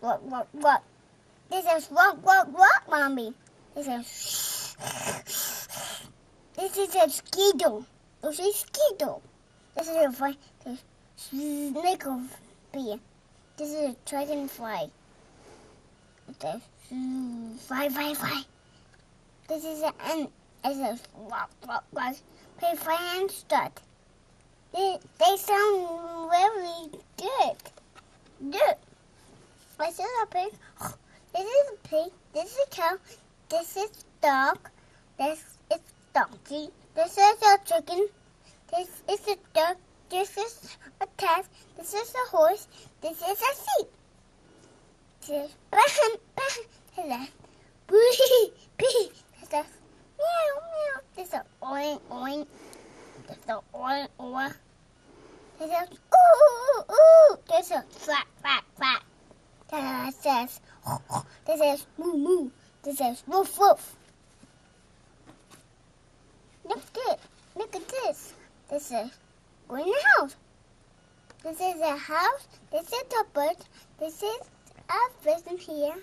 What, what, what? This is what, what, what, mommy? This is. This is a mosquito. This is mosquito. This is a fly. This is a snake bee. This is a dragonfly. This is fly, fly, fly. This is an ant. This is what, what, what? Play fly and start. They, they sound very good. Good. This is a pig. This is a pig. This is a cow. This is dog. This is donkey. This is a chicken. This is a duck. This is a cat. This is a horse. This is a sheep. This is bam, bam. This is bee. This is meow, meow. This is oink, oink. This is oink, oink. This is ooh, ooh, ooh. This is flap. This is this is moo, moo. This is woof, woof. Look at it. Look at this. This is greenhouse. This is a house. This is a bird. This is a fish in here.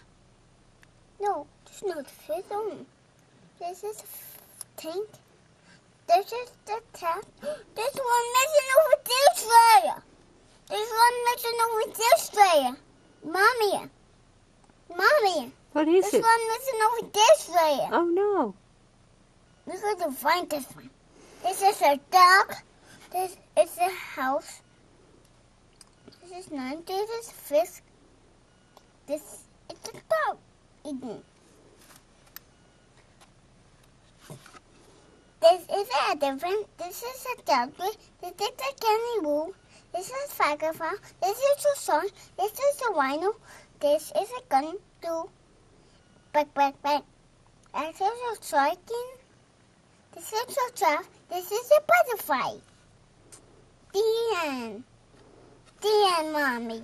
No, there's no fish on. This is a tank. This is the tap. There's one missing over this layer. There's one missing over this layer. Mommy. Mommy. What is There's it? one missing over this layer. Oh no. We're going to find this one. This is a dog. This is a house. This is nine. This is fish. This is a dog eating. This is a different. This is a dog. This is a kangaroo. This is a firefly. This is a song. This is a rhino. This is a gun. Do. Back, back, back. This is a striking. This is a giraffe. This is a butterfly. The end. The end, mommy.